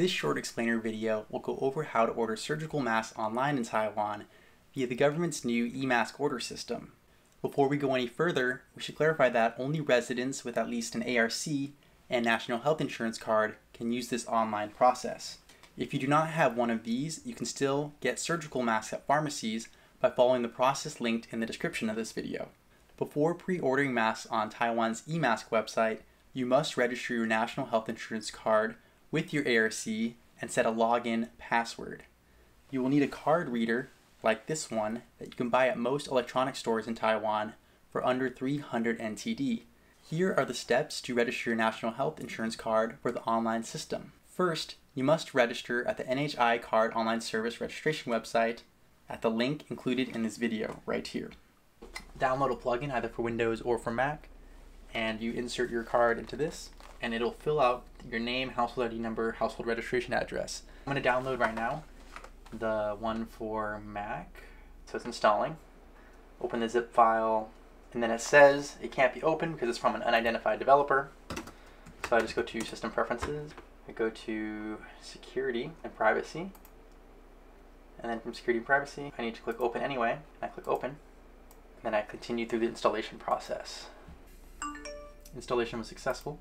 This short explainer video will go over how to order surgical masks online in Taiwan via the government's new e-mask order system. Before we go any further, we should clarify that only residents with at least an ARC and National Health Insurance card can use this online process. If you do not have one of these, you can still get surgical masks at pharmacies by following the process linked in the description of this video. Before pre-ordering masks on Taiwan's eMask website, you must register your National Health Insurance card with your ARC and set a login password. You will need a card reader like this one that you can buy at most electronic stores in Taiwan for under 300 NTD. Here are the steps to register your National Health Insurance card for the online system. First, you must register at the NHI Card Online Service registration website at the link included in this video right here. Download a plugin either for Windows or for Mac and you insert your card into this and it'll fill out your name, household ID number, household registration address. I'm to download right now the one for Mac. So it's installing. Open the zip file, and then it says it can't be opened because it's from an unidentified developer. So I just go to System Preferences. I go to Security and Privacy. And then from Security and Privacy, I need to click Open anyway. I click Open. And then I continue through the installation process. Installation was successful.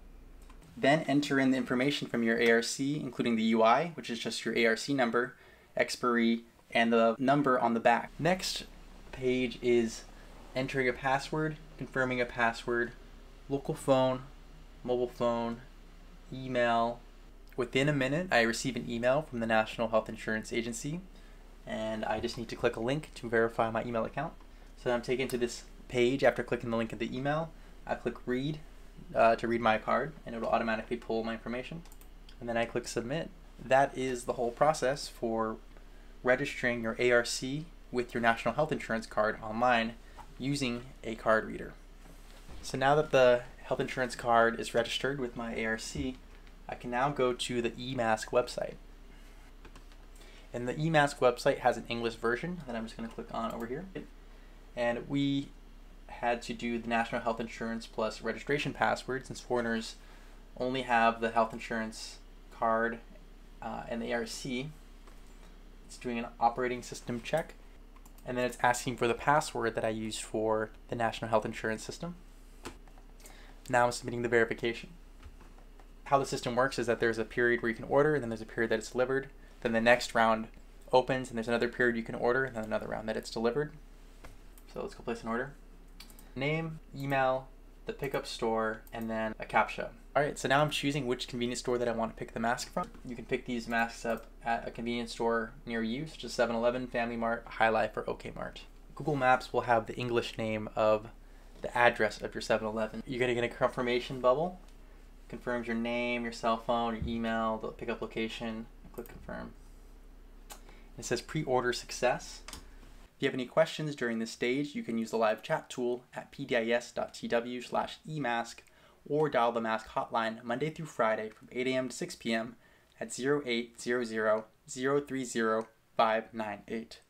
Then enter in the information from your ARC, including the UI, which is just your ARC number, expiry, and the number on the back. Next page is entering a password, confirming a password, local phone, mobile phone, email. Within a minute, I receive an email from the National Health Insurance Agency, and I just need to click a link to verify my email account. So I'm taken to this page after clicking the link in the email. I click read uh, to read my card and it will automatically pull my information. And then I click submit. That is the whole process for registering your ARC with your National Health Insurance card online using a card reader. So now that the health insurance card is registered with my ARC, I can now go to the eMask website. And the eMask website has an English version that I'm just going to click on over here. And we had to do the National Health Insurance plus registration password since foreigners only have the health insurance card uh, and the ARC. It's doing an operating system check and then it's asking for the password that I used for the National Health Insurance system. Now I'm submitting the verification. How the system works is that there's a period where you can order and then there's a period that it's delivered. Then the next round opens and there's another period you can order and then another round that it's delivered. So let's go place an order name, email, the pickup store, and then a CAPTCHA. Alright, so now I'm choosing which convenience store that I want to pick the mask from. You can pick these masks up at a convenience store near you, such as 7-Eleven, Family Mart, Hi-Life, or OK Mart. Google Maps will have the English name of the address of your 7-Eleven. You're to get a confirmation bubble. Confirms your name, your cell phone, your email, the pickup location. Click confirm. It says pre-order success. If you have any questions during this stage, you can use the live chat tool at pdis.tw slash emask or dial the mask hotline Monday through Friday from 8 a.m. to 6 p.m. at 0800 030 598.